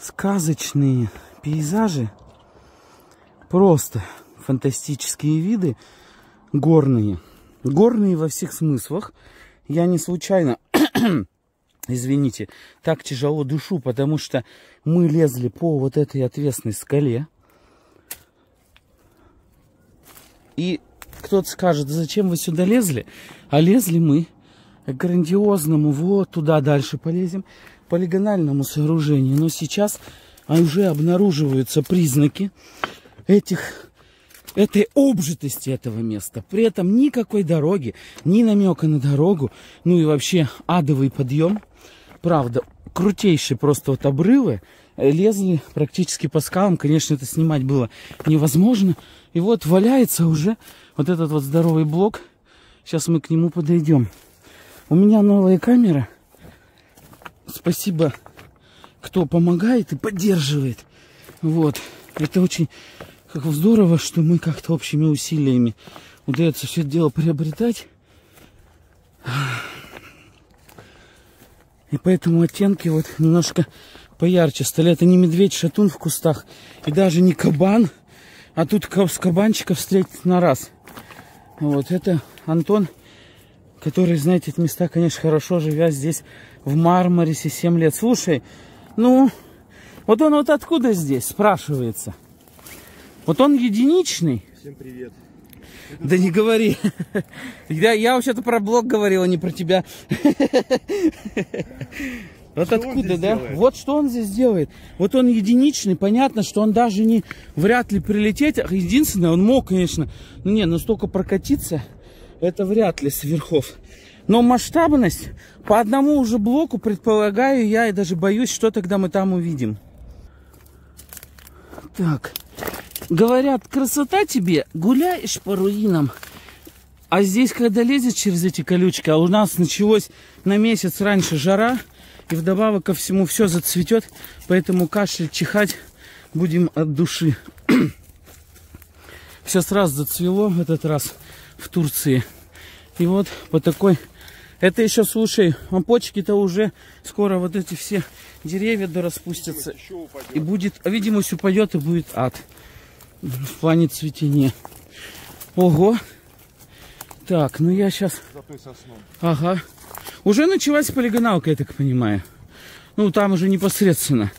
сказочные пейзажи. Просто фантастические виды горные. Горные во всех смыслах. Я не случайно, извините, так тяжело душу, потому что мы лезли по вот этой отвесной скале. И кто-то скажет, зачем вы сюда лезли? А лезли мы к грандиозному, вот туда дальше полезем, полигональному сооружению. Но сейчас уже обнаруживаются признаки этих этой обжитости этого места. При этом никакой дороги, ни намека на дорогу, ну и вообще адовый подъем. Правда, крутейшие просто вот обрывы лезли практически по скалам. Конечно, это снимать было невозможно. И вот валяется уже вот этот вот здоровый блок. Сейчас мы к нему подойдем. У меня новая камера. Спасибо, кто помогает и поддерживает. Вот. Это очень как здорово, что мы как-то общими усилиями удается все это дело приобретать. И поэтому оттенки вот немножко поярче стали. Это не медведь-шатун в кустах и даже не кабан, а тут с кабанчика встретить на раз. Вот это Антон, который знает эти места, конечно, хорошо, живя здесь в Мармарисе 7 лет. Слушай, ну, вот он вот откуда здесь, спрашивается. Вот он единичный. Всем привет. Да не говори. Я, я вообще-то про блог говорил, а не про тебя. Вот что откуда, да? Делает? Вот что он здесь делает. Вот он единичный, понятно, что он даже не вряд ли прилететь. Единственное, он мог, конечно, ну не, настолько прокатиться, это вряд ли с верхов. Но масштабность по одному уже блоку, предполагаю я, и даже боюсь, что тогда мы там увидим. Так, Говорят, красота тебе, гуляешь по руинам. А здесь, когда лезешь через эти колючки, а у нас началось на месяц раньше жара, и вдобавок ко всему все зацветет, поэтому кашлять, чихать будем от души. Сейчас раз зацвело в этот раз в Турции. И вот по такой... Это еще, слушай, а почки-то уже скоро вот эти все деревья да распустятся. И будет, а видимость упадет и будет ад в плане цветения. Ого. Так, ну я сейчас... Ага. Уже началась полигоналка, я так понимаю. Ну, там уже непосредственно.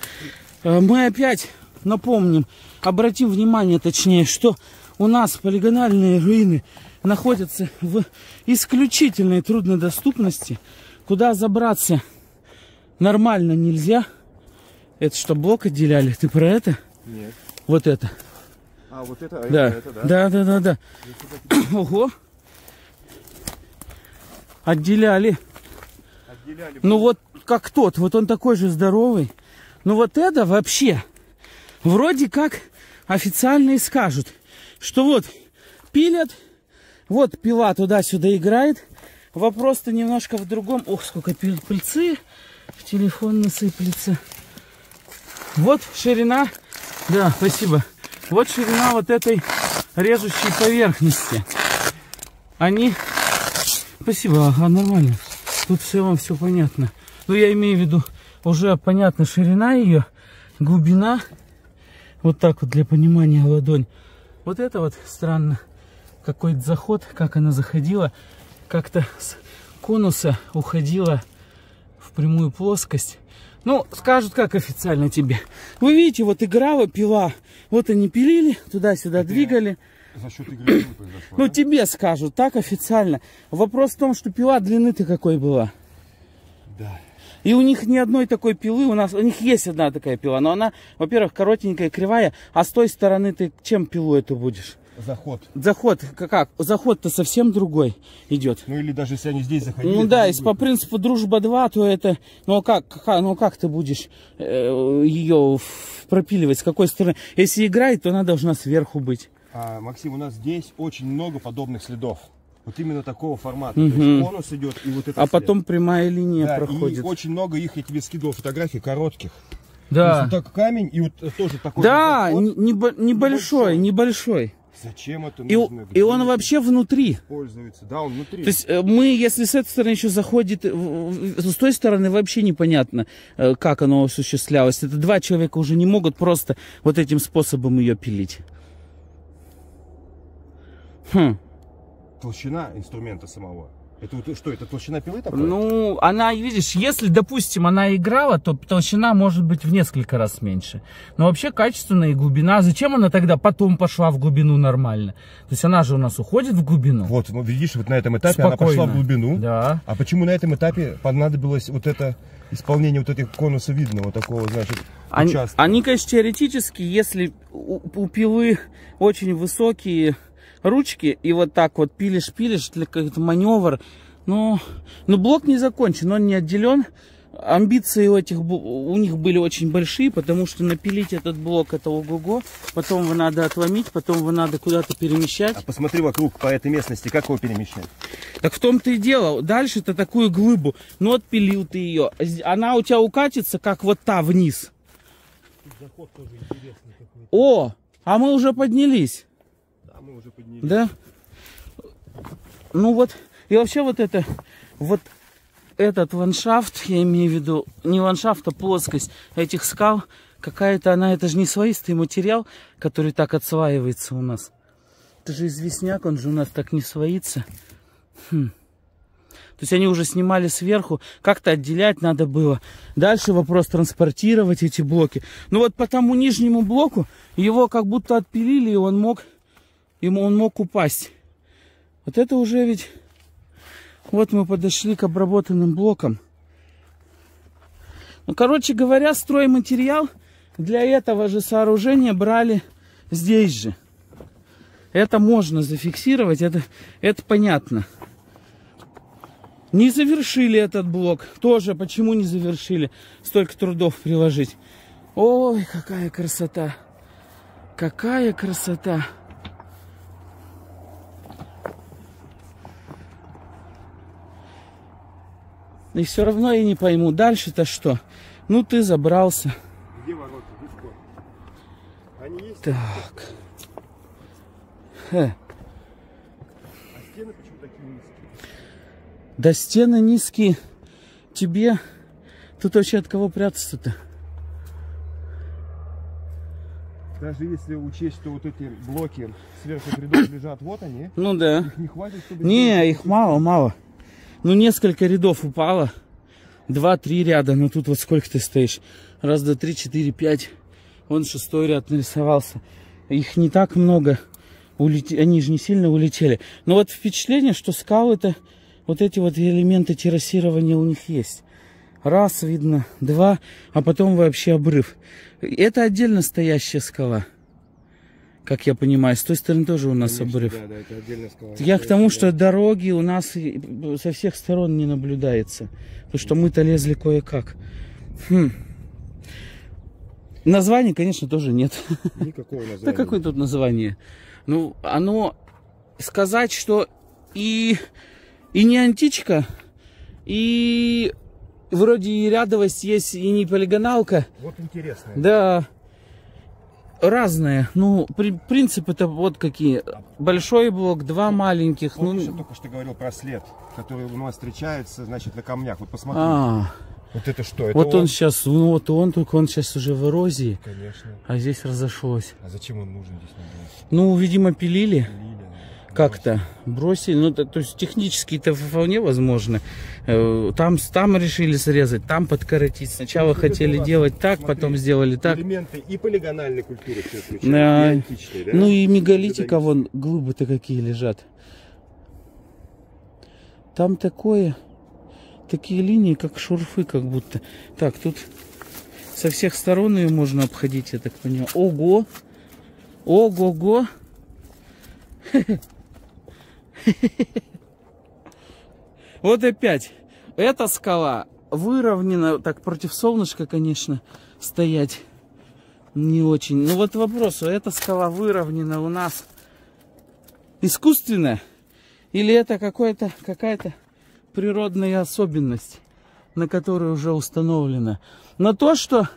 Э, мы опять напомним, обратим внимание, точнее, что у нас полигональные руины находятся в исключительной труднодоступности, куда забраться нормально нельзя. Это что, блок отделяли? Ты про это? Нет. Вот это. А, вот это, а да. это, да? Да, да, да, да. Ого. Отделяли. Отделяли. Ну вот как тот, вот он такой же здоровый. Ну вот это вообще, вроде как официально и скажут, что вот пилят, вот пила туда-сюда играет. Вопрос-то немножко в другом. Ох, сколько пыльцы в телефон насыплется. Вот ширина. Да, спасибо. Вот ширина вот этой режущей поверхности. Они... Спасибо, ага, нормально. Тут в целом все понятно. Ну, я имею в виду, уже понятна ширина ее, глубина. Вот так вот для понимания ладонь. Вот это вот странно. Какой-то заход, как она заходила. Как-то с конуса уходила в прямую плоскость. Ну, скажут, как официально тебе. Вы видите, вот играла, пила. Вот они пилили, туда-сюда двигали. За счет игры произошло. Ну, да? тебе скажут, так официально. Вопрос в том, что пила длины-то какой была. Да. И у них ни одной такой пилы, у нас, у них есть одна такая пила, но она, во-первых, коротенькая, кривая, а с той стороны ты чем пилу эту будешь? Заход. Заход, как? Заход-то совсем другой идет. Ну или даже если они здесь заходили. Ну да, если по принципу дружба 2, то это, ну а как, как, ну как ты будешь э, ее пропиливать, с какой стороны? Если играет, то она должна сверху быть. А, Максим, у нас здесь очень много подобных следов. Вот именно такого формата. Угу. То есть конус идет и вот это. А след. потом прямая линия да, проходит. И очень много их, я тебе скидывал фотографии коротких. Да. вот так камень и вот тоже такой. Да, небольшой, небольшой. Зачем это И, нужно? и он Где вообще внутри. Пользуется. Да, он внутри. То есть э, мы, если с этой стороны еще заходит, э, с той стороны вообще непонятно, э, как оно осуществлялось. Это два человека уже не могут просто вот этим способом ее пилить. Хм. Толщина инструмента самого. Это вот что, это толщина пилы такой? Ну, она, видишь, если, допустим, она играла, то толщина может быть в несколько раз меньше. Но вообще качественная и глубина. Зачем она тогда потом пошла в глубину нормально? То есть она же у нас уходит в глубину. Вот, ну, видишь, вот на этом этапе она пошла в Спокойно. глубину. Да. А почему на этом этапе понадобилось вот это исполнение вот этих конусовидного такого, значит, Они, участка? они, конечно, теоретически, если у, у пилы очень высокие ручки, и вот так вот пилишь-пилишь, для какой-то маневр, но, но блок не закончен, он не отделен. Амбиции у, этих, у них были очень большие, потому что напилить этот блок это ого-го, потом его надо отломить, потом его надо куда-то перемещать. А посмотри вокруг по этой местности, как его перемещать? Так в том-то и дело. Дальше ты такую глыбу, ну отпилил ты ее. Она у тебя укатится, как вот та вниз. О, а мы уже поднялись, Да, мы уже поднялись. да? Ну вот, и вообще вот это, вот этот ландшафт, я имею в виду, не ландшафт, а плоскость этих скал, какая-то она, это же не слоистый материал, который так отслаивается у нас. Это же известняк, он же у нас так не слоится. Хм. То есть они уже снимали сверху, как-то отделять надо было. Дальше вопрос транспортировать эти блоки. Ну вот по тому нижнему блоку его как будто отпилили, и он мог, ему он мог упасть. Вот это уже ведь... Вот мы подошли к обработанным блокам. Ну, короче говоря, стройматериал для этого же сооружения брали здесь же. Это можно зафиксировать, это, это понятно. Не завершили этот блок. Тоже почему не завершили? Столько трудов приложить. Ой, какая красота. Какая красота. И все равно я не пойму, дальше-то что? Ну ты забрался. Где ворота? Они есть? Так. Хе. А стены почему такие низкие? Да стены низкие. Тебе тут вообще от кого прятаться-то? Даже если учесть, что вот эти блоки сверху рядов лежат, вот они, Ну да. их не хватит, чтобы... Не, их мало, мало. Ну, несколько рядов упало. Два-три ряда. Ну, тут вот сколько ты стоишь? Раз, два, три, четыре, пять. Вон шестой ряд нарисовался. Их не так много. Улете- Они же не сильно улетели. Но вот впечатление, что скалы-то, вот эти вот элементы террасирования у них есть. Раз видно, два, а потом вообще обрыв. Это отдельно стоящая скала. Как я понимаю, с той стороны тоже у нас Конечно, обрыв. Да, да, это отдельная скала. Я к тому, что дороги у нас со всех сторон не наблюдается. Потому что мы-то лезли кое-как. Хм. Названия, конечно, тоже нет. Никакого названия. Да какое тут название? Ну, оно сказать, что и, и не античка, и вроде и рядовость есть, и не полигоналка. Вот интересно. Да, разные. Ну, при, принципы-то вот какие. Большой блок, два маленьких. Помнишь, я Ну, только что говорил про след, который у нас встречается, значит, на камнях. Вот посмотри. а, Вот это что? Это вот он сейчас, ну вот он, только он сейчас уже в эрозии, Конечно. а здесь разошлось. А зачем он нужен здесь? Ну, видимо, пилили. Лилия, Как-то бросили, ну то, то есть технически это вполне возможно. Э, Там, там решили срезать, там подкоротить. Сначала Ну, хотели делать так, смотри, потом сделали так. Элементы и полигональной культуры все включают, Да. и да? Ну и мегалитика, вон глыбы-то какие лежат. Там такое, такие линии, как шурфы, как будто. Так, тут со всех сторон ее можно обходить, я так понимаю. Ого! Ого-го! Вот опять. Эта скала выровнена, так против солнышка, конечно, стоять не очень. Ну вот вопрос, эта скала выровнена у нас искусственно или это какая-то природная особенность, на которой уже установлена. Но то, что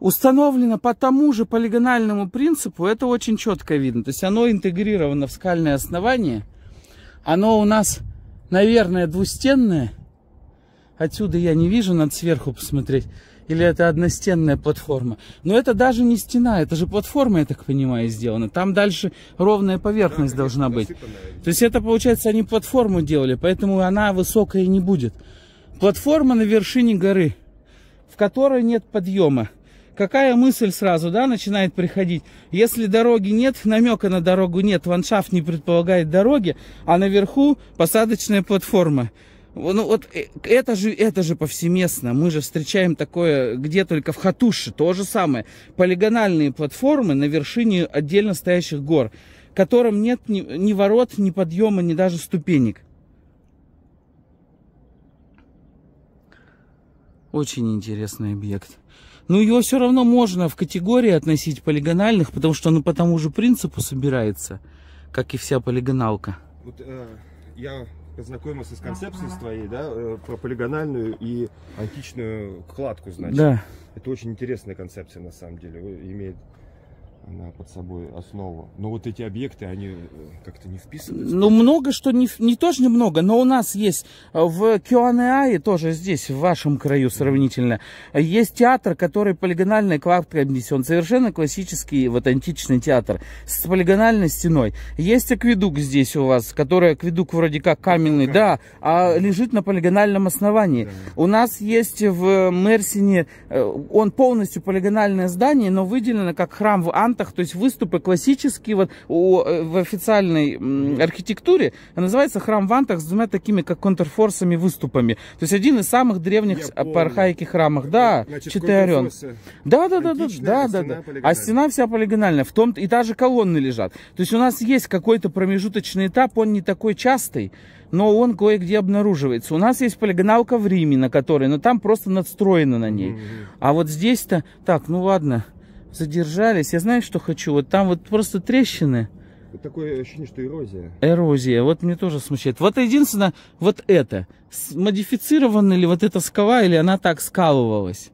установлено по тому же полигональному принципу, это очень четко видно. То есть оно интегрировано в скальное основание. Оно у нас, наверное, двустенное. Отсюда я не вижу, надо сверху посмотреть. Или это одностенная платформа. Но это даже не стена, это же платформа, я так понимаю, сделана. Там дальше ровная поверхность да, должна быть. То есть это, получается, они платформу делали, поэтому она высокая не будет. Платформа на вершине горы, в которой нет подъема какая мысль сразу, да, начинает приходить? Если дороги нет, намека на дорогу нет, ландшафт не предполагает дороги, а наверху посадочная платформа. Ну вот э, это же, это же повсеместно. Мы же встречаем такое где только в Хатуше. То же самое. Полигональные платформы на вершине отдельно стоящих гор, которым нет ни, ни ворот, ни подъема, ни даже ступенек. Очень интересный объект. Но его все равно можно в категории относить полигональных, потому что оно по тому же принципу собирается, как и вся полигоналка. Вот, э, я познакомился с концепцией твоей, да, э, про полигональную и античную кладку, значит. Да. Это очень интересная концепция, на самом деле, имеет она под собой основу. Но вот эти объекты, они э, как-то не вписываются? Ну, много что, не, не тоже немного, но у нас есть э, в Кюанеае, тоже здесь, в вашем краю сравнительно, есть театр, который полигональной кладкой обнесен. Совершенно классический вот античный театр с полигональной стеной. Есть акведук здесь у вас, который акведук вроде как каменный, как? да, а лежит на полигональном основании. Да. У нас есть в Мерсине, э, он полностью полигональное здание, но выделено как храм в Ант вариантах, то есть выступы классические вот у, э, в официальной архитектуре называется храм в Антах с двумя такими как контрфорсами выступами. То есть один из самых древних Я по архаике храмах. Да, Читарион. Да, да, да, да, да, да, да. А стена вся полигональная. В том и даже колонны лежат. То есть у нас есть какой-то промежуточный этап, он не такой частый но он кое-где обнаруживается. У нас есть полигоналка в Риме, на которой, но там просто надстроено на ней. Mm-hmm. А вот здесь-то, так, ну ладно, задержались. Я знаю, что хочу. Вот там вот просто трещины. Такое ощущение, что эрозия. Эрозия. Вот мне тоже смущает. Вот единственное, вот это. Модифицирована ли вот эта скала, или она так скалывалась?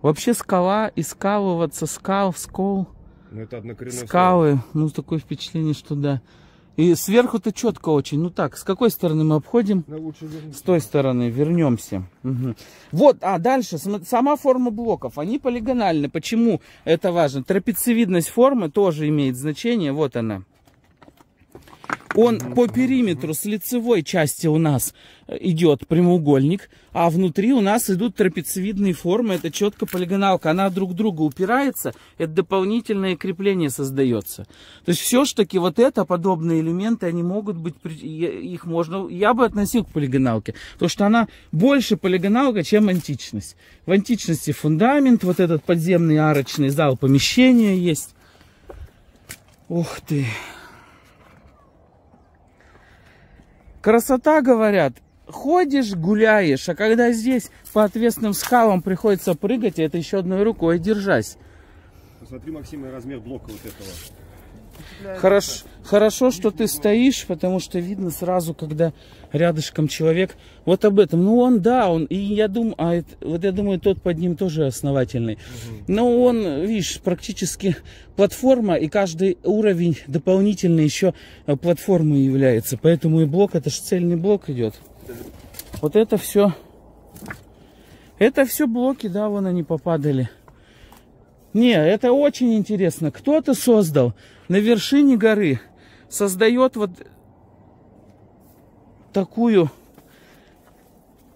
Вообще скала и скалываться, скал, скол. Ну, это Скалы. Слово. Ну, такое впечатление, что да. И сверху-то четко очень. Ну так, с какой стороны мы обходим? С той стороны вернемся. Угу. Вот, а дальше, сама форма блоков, они полигональны. Почему это важно? Трапециевидность формы тоже имеет значение. Вот она. Он по периметру с лицевой части у нас э, идет прямоугольник, а внутри у нас идут трапециевидные формы. Это четко полигоналка. Она друг к другу упирается, это дополнительное крепление создается. То есть все-таки вот это, подобные элементы, они могут быть, их можно, я бы относил к полигоналке. Потому что она больше полигоналка, чем античность. В античности фундамент, вот этот подземный арочный зал помещения есть. Ух ты. Красота, говорят, ходишь, гуляешь, а когда здесь по ответственным скалам приходится прыгать, это еще одной рукой держась. Посмотри, Максим, размер блока вот этого. Хорошо, хорошо, что ты стоишь, потому что видно сразу, когда рядышком человек. Вот об этом. Ну, он, да, он, и я думаю, а это, вот я думаю, тот под ним тоже основательный. Угу. Но он, видишь, практически платформа, и каждый уровень дополнительно еще э, платформой является. Поэтому и блок, это же цельный блок идет. Вот это все, это все блоки, да, вон они попадали. Не, это очень интересно. Кто-то создал на вершине горы, создает вот такую...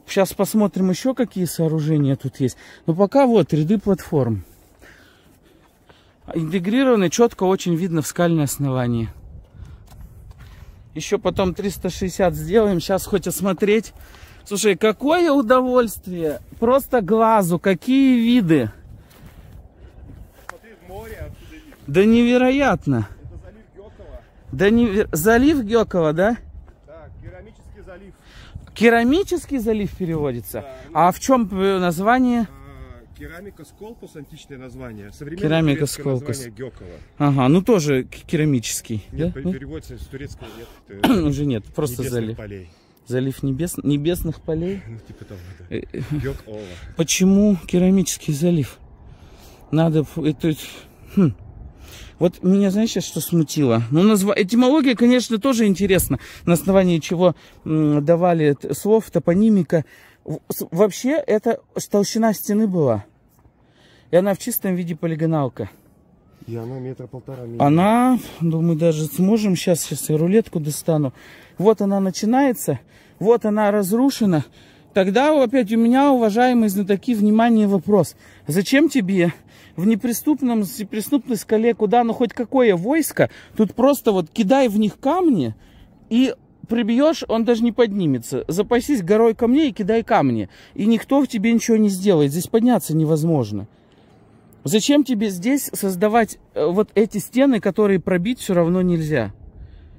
Сейчас посмотрим еще какие сооружения тут есть. Но пока вот ряды платформ. Интегрированы четко, очень видно в скальное основание. Еще потом 360 сделаем. Сейчас хоть осмотреть. Слушай, какое удовольствие. Просто глазу. Какие виды. Да невероятно. Это залив Гекова. Да не... Залив Гекова, да? Да, керамический залив. Керамический залив переводится? Да, а в чем название? А, керамика Сколпус, античное название. Керамика Сколпус. Гекова. Ага, ну тоже керамический. Нет, да? переводится с турецкого нет. Уже нет, просто залив. Полей. Залив небес... небесных полей. Ну, типа того, да. Э, э, олово. Почему керамический залив? Надо... Это... хм. Вот меня, знаешь, сейчас что смутило? Ну, назва... этимология, конечно, тоже интересна. На основании чего давали слов, топонимика. Вообще, это толщина стены была. И она в чистом виде полигоналка. И она метра полтора минимум. Она, думаю, даже сможем. Сейчас, сейчас я рулетку достану. Вот она начинается. Вот она разрушена. Тогда опять у меня, уважаемые знатоки, внимание, вопрос. Зачем тебе в неприступном, преступной скале, куда ну хоть какое войско, тут просто вот кидай в них камни и прибьешь, он даже не поднимется. Запасись горой камней и кидай камни. И никто в тебе ничего не сделает. Здесь подняться невозможно. Зачем тебе здесь создавать э, вот эти стены, которые пробить все равно нельзя?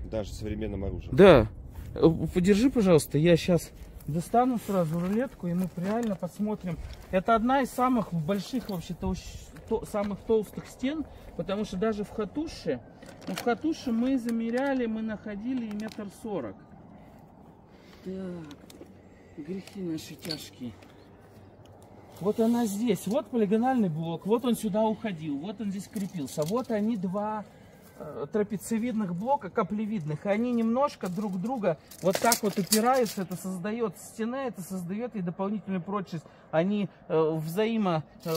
Даже современным оружием. Да. Э, Подержи, пожалуйста, я сейчас достану сразу рулетку, и мы реально посмотрим. Это одна из самых больших вообще толщ- то- самых толстых стен, потому что даже в Хатуше, ну, в Хатуше мы замеряли, мы находили и метр сорок. Так, грехи наши тяжкие. Вот она здесь, вот полигональный блок, вот он сюда уходил, вот он здесь крепился. Вот они два трапециевидных блока, каплевидных, и они немножко друг друга вот так вот упираются, это создает стена, это создает и дополнительную прочность. Они э, взаимо э,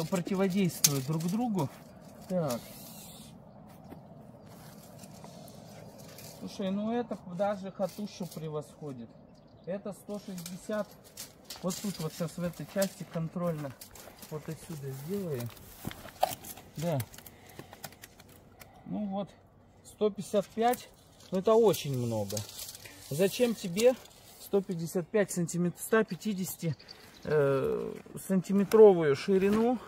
друг другу. Так. Слушай, ну это даже хатушу превосходит. Это 160. Вот тут вот сейчас в этой части контрольно. Вот отсюда сделаем. Да. Ну вот, 155, ну это очень много. Зачем тебе 155 сантиметров, 150 э, сантиметровую ширину,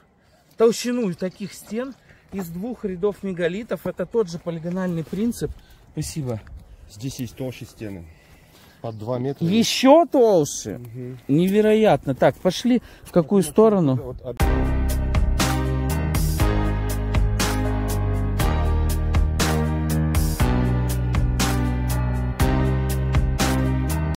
толщину таких стен из двух рядов мегалитов? Это тот же полигональный принцип. Спасибо. Здесь есть толще стены. Под 2 метра. Еще толще. Мгм. Невероятно. Так, пошли в какую сторону? Вот,